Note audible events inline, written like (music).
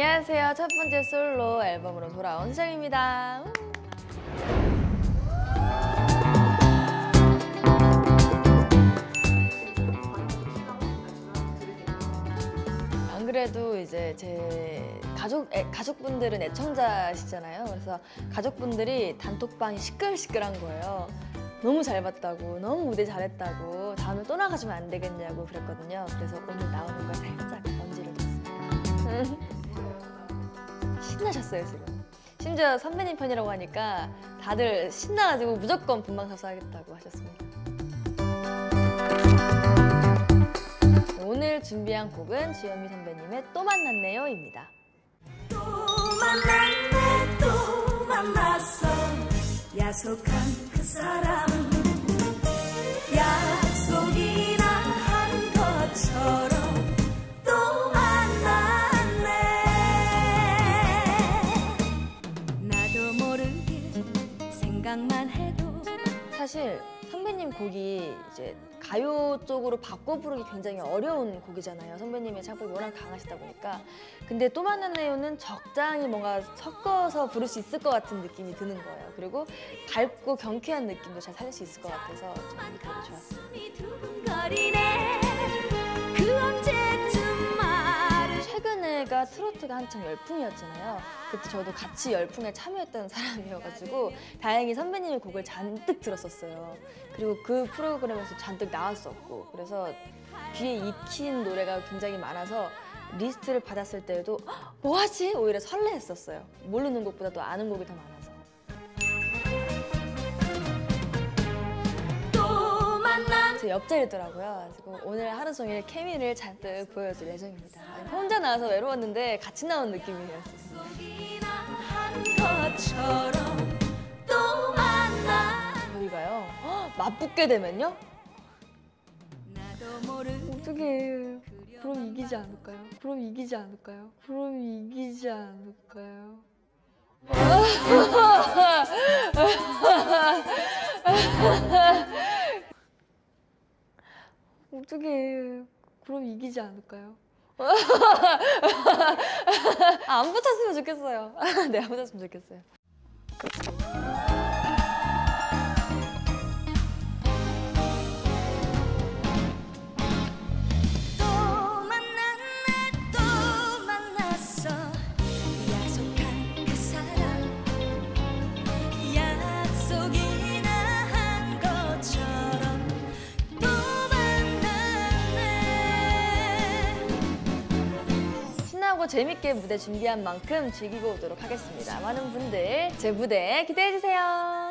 안녕하세요. 첫 번째 솔로 앨범으로 돌아온 수정입니다. 우. 안 그래도 이제 제 가족 애- 가족분들은 애청자시잖아요. 그래서 가족분들이 단톡방이 시끌시끌한 거예요. 너무 잘 봤다고, 너무 무대 잘했다고, 다음에 또 나가주면 안 되겠냐고 그랬거든요. 그래서 오늘 나오는 걸 살짝 신나셨어요 지금. 심지어 선배님 편이라고 하니까 다들 신나가지고 무조건 본방사수 하겠다고 하셨습니다. 오늘 준비한 곡은 주현미 선배님의 또 만났네요 입니다. 또 만났네 또 만났어 야속한 그 사람 생각만 해도 사실 선배님 곡이 이제 가요 쪽으로 바꿔 부르기 굉장히 어려운 곡이잖아요. 선배님의 창법이 워낙 강하시다 보니까. 근데 또 만났네요는 적당히 뭔가 섞어서 부를 수 있을 것 같은 느낌이 드는 거예요. 그리고 밝고 경쾌한 느낌도 잘 살릴 수 있을 것 같아서 저는 이 곡이 좋았어요. 최근에가 트로트가 한창 열풍이었잖아요. 그때 저도 같이 열풍에 참여했던 사람이어가지고 다행히 선배님의 곡을 잔뜩 들었었어요. 그리고 그 프로그램에서 잔뜩 나왔었고 그래서 귀에 익힌 노래가 굉장히 많아서 리스트를 받았을 때에도 "헉, 뭐하지? 오히려 설레했었어요. 모르는 곡보다도 아는 곡이 더 많아서. 제 옆자리더라고요. 그래서 오늘 하루 종일 케미를 잔뜩 보여줄 예정입니다. 혼자 나와서 외로웠는데 같이 나온 만나 저희가요 헉, 맞붙게 되면요 어떻게 그럼 이기지 않을까요? 그럼 이기지 않을까요? 그럼 이기지 않을까요? (laughs) (laughs) 어떻게 그럼 이기지 않을까요? 아, 안 붙었으면 좋겠어요. (laughs) 네, 안 붙었으면 좋겠어요. 재밌게 무대 준비한 만큼 즐기고 오도록 하겠습니다. 많은 분들 제 무대 기대해 주세요.